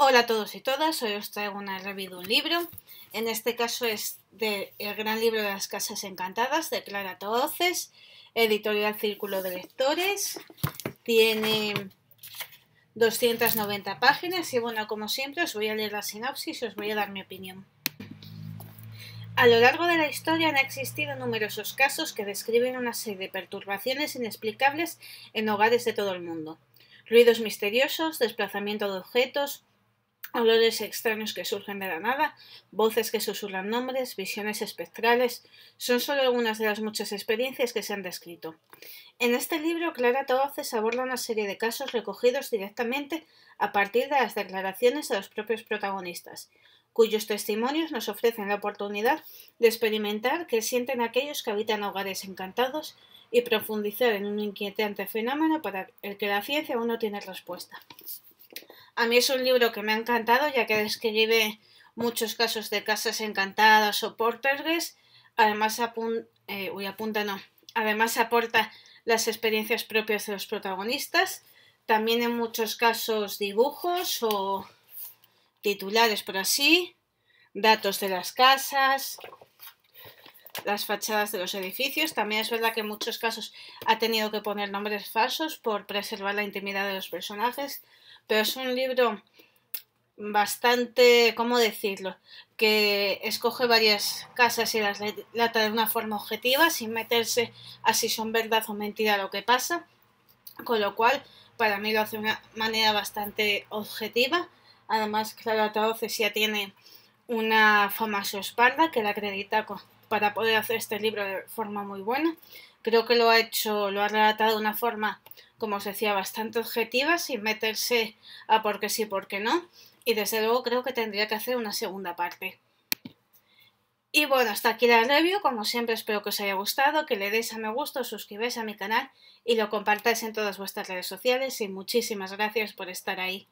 Hola a todos y todas, hoy os traigo una review de un libro. En este caso es de El gran libro de las casas encantadas de Clara Toces, editorial Círculo de Lectores. Tiene 290 páginas y bueno, como siempre os voy a leer la sinopsis y os voy a dar mi opinión. A lo largo de la historia han existido numerosos casos que describen una serie de perturbaciones inexplicables en hogares de todo el mundo. Ruidos misteriosos, desplazamiento de objetos, olores extraños que surgen de la nada, voces que susurran nombres, visiones espectrales, son solo algunas de las muchas experiencias que se han descrito. En este libro, Clara Toaces aborda una serie de casos recogidos directamente a partir de las declaraciones de los propios protagonistas, cuyos testimonios nos ofrecen la oportunidad de experimentar qué sienten aquellos que habitan hogares encantados y profundizar en un inquietante fenómeno para el que la ciencia aún no tiene respuesta. A mí es un libro que me ha encantado, ya que describe muchos casos de casas encantadas o portergues. Además, eh, apunta, no. Además, aporta las experiencias propias de los protagonistas. También en muchos casos dibujos o titulares por así, datos de las casas, las fachadas de los edificios. También es verdad que en muchos casos ha tenido que poner nombres falsos por preservar la intimidad de los personajes pero es un libro bastante, ¿cómo decirlo? Que escoge varias casas y las relata de una forma objetiva, sin meterse a si son verdad o mentira lo que pasa, con lo cual para mí lo hace de una manera bastante objetiva. Además, Clara Taoces ya tiene una fama a su espalda que la acredita para poder hacer este libro de forma muy buena. Creo que lo ha hecho, lo ha relatado de una forma como os decía, bastante objetiva, sin meterse a por qué sí, por qué no. Y desde luego creo que tendría que hacer una segunda parte. Y bueno, hasta aquí la review. Como siempre, espero que os haya gustado, que le deis a me gusta, os suscribáis a mi canal y lo compartáis en todas vuestras redes sociales. Y muchísimas gracias por estar ahí.